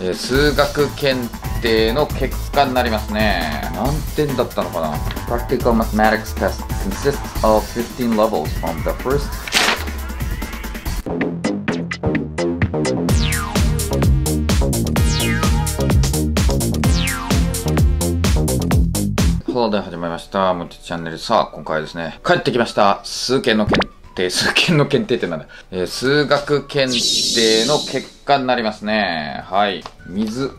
えー数学検定の結果になりますね何点だったのかな？Practical Mathematics Test consists of 15 levels from the first Hello で始まりました。ムテチャンネル。さあ、今回はですね、帰ってきました。数検の検定、定数検の検定ってなんだ、えー数学検定の結果になりますね。はい。水、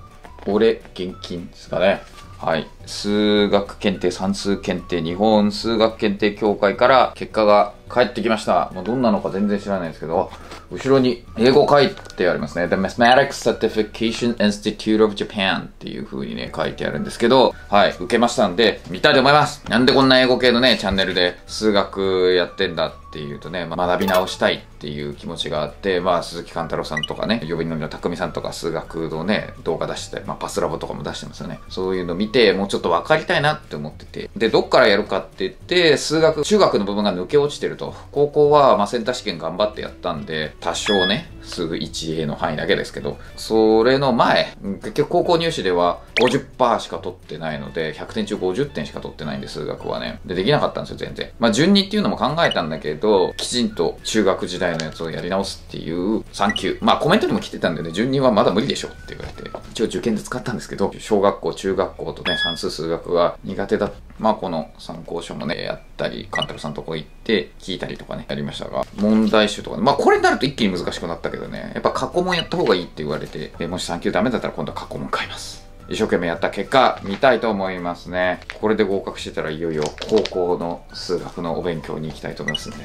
俺、現金ですかね。はい。数学検定、算数検定、日本数学検定協会から結果が返ってきました。もうどんなのか全然知らないですけど、後ろに英語書いてありますね。The Mathematics Certification Institute of Japan っていう風にね、書いてあるんですけど、はい、受けましたんで、見たいと思います。なんでこんな英語系のね、チャンネルで数学やってんだってていうとね、まあ学び直したいっていう気持ちがあって、まあ鈴木貫太郎さんとかね、呼びのりの匠さんとか数学のね、動画出して、まあパスラボとかも出してますよね。そういうの見て、もうちょっと分かりたいなって思ってて。で、どっからやるかって言って、数学、中学の部分が抜け落ちてると。高校は、まあセンター試験頑張ってやったんで、多少ね、すぐ 1A の範囲だけですけど、それの前、結局高校入試では50%しか取ってないので、100点中50点しか取ってないんで、数学はね。で、できなかったんですよ、全然。まあ、順にっていうのも考えたんだけど、きちんと中学時代のやつをやり直すっていう3級。まあ、コメントにも来てたんでね、順にはまだ無理でしょって言われて、一応受験で使ったんですけど、小学校、中学校とね、算数、数学が苦手だ。まあ、この参考書もね、やったり、カンタロさんとこ行って、聞いたりとかね、やりましたが、問題集とかね、まあ、これになると一気に難しくなったけどね、やっぱ過去問やった方がいいって言われて、もし3級ダメだったら今度は過去問買います。一生懸命やった結果、見たいと思いますね。これで合格してたらいよいよ高校の数学のお勉強に行きたいと思いますんで。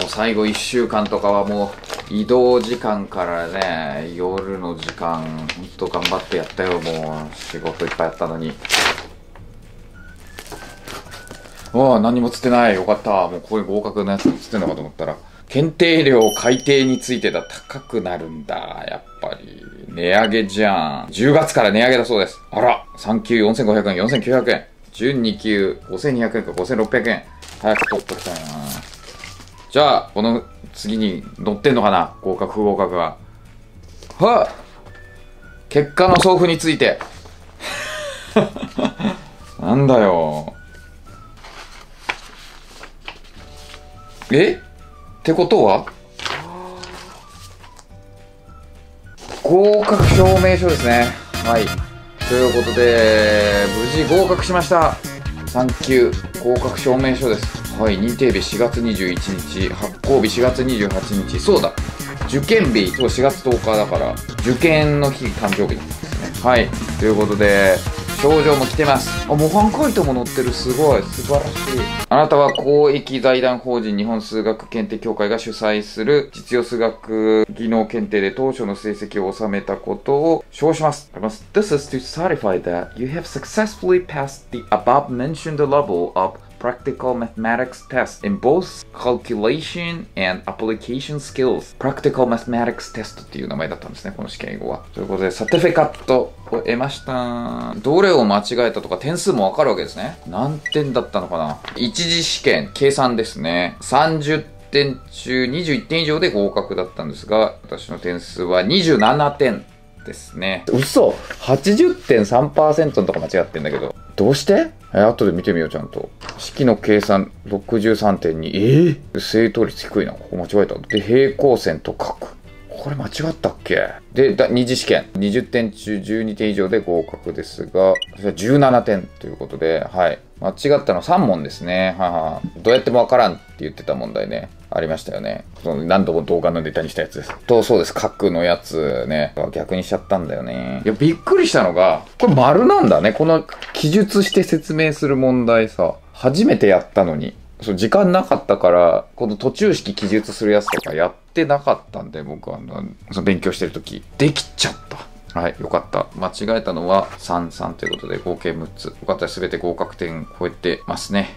もう最後1週間とかはもう移動時間からね、夜の時間、ほんと頑張ってやったよ、もう仕事いっぱいやったのに。わあ、何も釣ってない。よかった。もうこういう合格のやつ釣ってんのかと思ったら。検定料改定についてだ。高くなるんだ。やっぱり。値上げじゃん。10月から値上げだそうです。あら。3級4500円、4900円。12級5200円か5600円。早く取っときたいな。じゃあ、この次に載ってんのかな合格不合格が。はっ結果の送付について。なんだよ。え？ってことは？合格証明書ですね。はい。ということで、無事合格しました。3級合格証明書です。はい。認定日4月21日、発行日4月28日。そうだ。受験日、そう4月10日だから、受験の日、誕生日ですね。はい。ということで、症状も来てます。あ、模範解答も載ってる。すごい。素晴らしい。あなたは公益財団法人日本数学検定協会が主催する実用数学技能検定で当初の成績を収めたことを証します。This is to certify that you have successfully passed the above mentioned level of practical mathematics test in both calculation and application skills. practical mathematics test っていう名前だったんですね、この試験英語は。ということで、サテフィカットを得ました。どれを間違えたとか点数もわかるわけですね。何点だったのかな一次試験、計算ですね。30点中21点以上で合格だったんですが、私の点数は27点ですね。嘘 !80.3% のとか間違ってんだけど。どうして？え、後で見てみよう、ちゃんと。式の計算63.2。えー、正答率低いな。ここ間違えた。で、平行線と角。これ間違ったっけ？で、だ二次試験。20点中12点以上で合格ですが、それは17点ということで、はい。間違ったの3問ですね。はいはい。どうやってもわからんって言ってた問題ね。ありましたよね。その何度も動画のネタにしたやつです。と、そうです。角のやつね。逆にしちゃったんだよね。いや、びっくりしたのが、これ丸なんだね。この記述して説明する問題さ、初めてやったのに。そう時間なかったから、この途中式記述するやつとかやってなかったんで、僕はあのその勉強してる時できちゃった。はい、よかった。間違えたのは3、3ということで合計6つ。よかったら全て合格点超えてますね。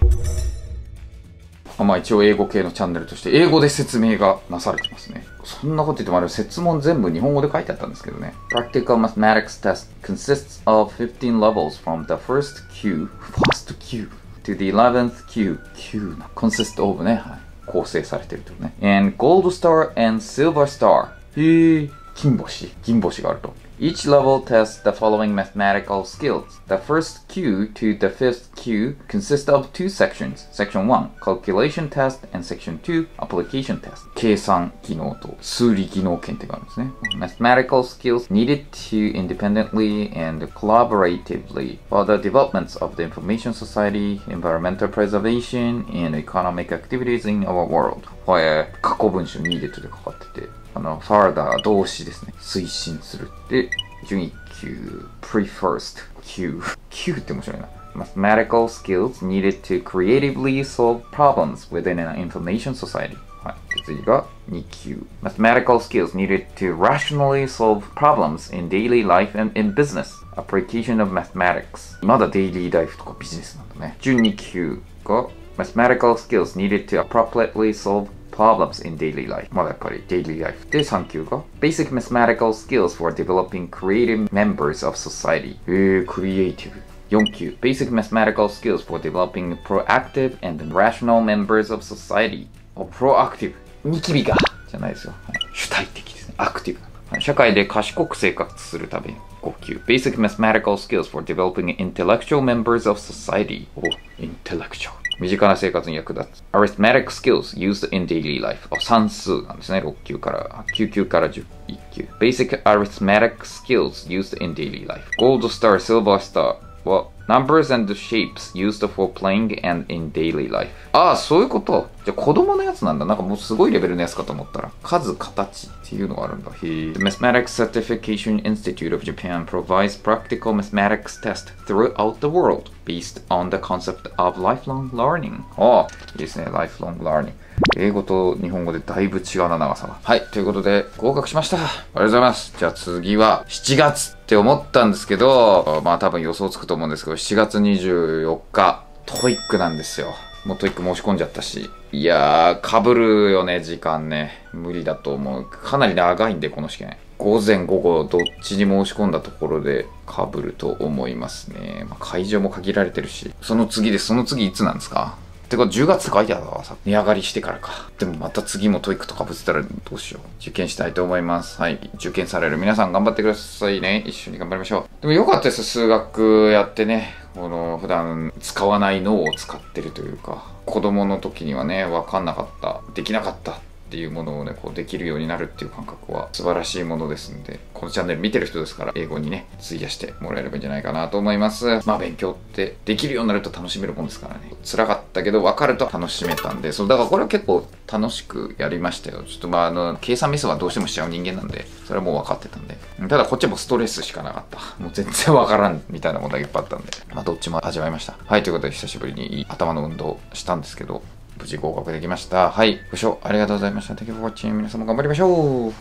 まあ一応英語系のチャンネルとして英語で説明がなされてますね。そんなこと言ってもあれ説問全部日本語で書いてあったんですけどね。Practical Mathematics Test consists of 15 levels from the first Q, first Q to the 11th Q Q な consist of ね、はい、構成されてるとね and gold star and silver star へえ金星銀星があると Each level tests the following mathematical skills. The first Q to the fifth Q consists of two sections. Section 1, calculation test, and section 2, application test. 計算技能と数理技能検定があるんですね。Mathematical skills needed to independently and collaboratively for the developments of the information society, environmental preservation, and economic activities in our world. これ、過去文章 needed でかかってて、あの、further 動詞ですね。推進する。で、 順位級、prefirst 級。級って面白いな。mathematical skills needed to creatively solve problems within an information society. はい。次が2級。mathematical skills needed to rationally solve problems in daily life and in business. application of mathematics. まだデイリーライフとかビジネスなんだね。12級が mathematical skills needed to appropriately solve problems in daily life まだやっぱり daily life で3級が basic mathematical skills for developing creative members of society えー、クリエイティブ4級 Basic mathematical skills for developing proactive and rational members of society お proactive ニキビがじゃないですよ、はい、主体的ですねアクティブ社会で賢く生活するために5級 Basic mathematical skills for developing intellectual members of society お intellectual 身近な生活に役立つ。arithmetic skills used in daily life 算数なんですね。6級から、9級から11級。basic arithmetic skills used in daily life gold star, silver star は numbers and shapes used for playing and in daily life ああ、そういうことじゃあ子供のやつなんだ。なんかもうすごいレベルのやつかと思ったら。数、形っていうのがあるんだ。へえ。The Mathematics Certification Institute of Japan provides practical mathematics tests throughout the world based on the concept of lifelong learning. ああ、いいですね。lifelong learning. 英語と日本語でだいぶ違うな、長さが。はい。ということで、合格しました。ありがとうございます。じゃあ次は、7月って思ったんですけど、まあ多分予想つくと思うんですけど、7月24日、 TOEIC なんですよ。もう TOEIC 申し込んじゃったし。いやー、被るよね、時間ね。無理だと思う。かなり長いんで、この試験。午前午後どっちに申し込んだところで被ると思いますね。まあ、会場も限られてるし。その次で、その次いつなんですか？てか10月って書いてあるわさ。値上がりしてからか。でもまた次も TOEIC とかぶってたらどうしよう。受験したいと思います。はい。受験される皆さん頑張ってくださいね。一緒に頑張りましょう。でもよかったです。数学やってね。この普段使わない脳を使ってるというか。子供の時にはね、わかんなかった。できなかったっていうものをね、こうできるようになるっていう感覚は素晴らしいものですんで、このチャンネル見てる人ですから、英語にね、費やしてもらえればいいんじゃないかなと思います。まあ勉強ってできるようになると楽しめるもんですからね。辛かったけど分かると楽しめたんで、そう、だからこれは結構楽しくやりましたよ。ちょっとまああの、計算ミスはどうしてもしちゃう人間なんで、それはもう分かってたんで。ただこっちもストレスしかなかった。もう全然分からんみたいなものがいっぱいあったんで、まあどっちも味わいました。はい、ということで久しぶりに頭の運動したんですけど、無事合格できました。はい。ご視聴ありがとうございました。テキボコチーム皆様頑張りましょう